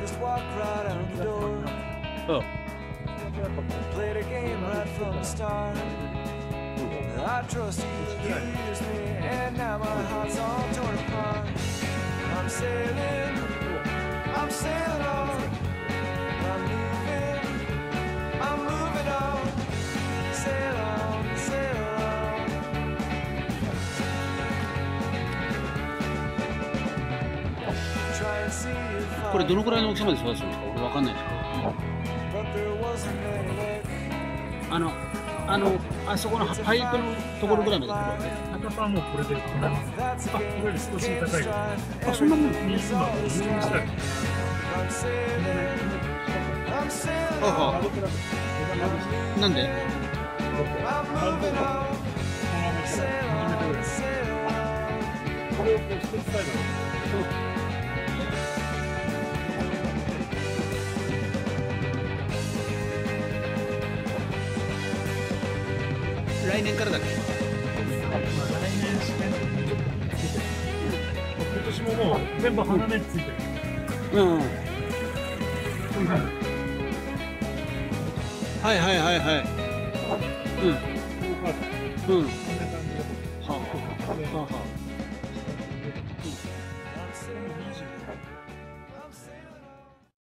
Just walk right out the door. Oh. うん。Played a game right from the start. I trust you, you used me, and now my heart's all torn apart. I'm sailing, I'm sailing これどのくらいの大きさまで育つんですか？俺わかんないですけど。あの、あの、あそこのパイプのところぐらいまで来るわけ。高さはもうこれでこんなもん That's a あ、これより少し高い。あ、そんなもん Everything 今 is 上 always にしたい。I'm sailing, I'm sailing はなんで？I'm moving on. Sail on, sail on. これをこう一つサイ来年からだっけ？まあ来年しか今年ももう全部花芽ついてる。うん。はいはいはいはい。うん。うん。はあ、はあはあ。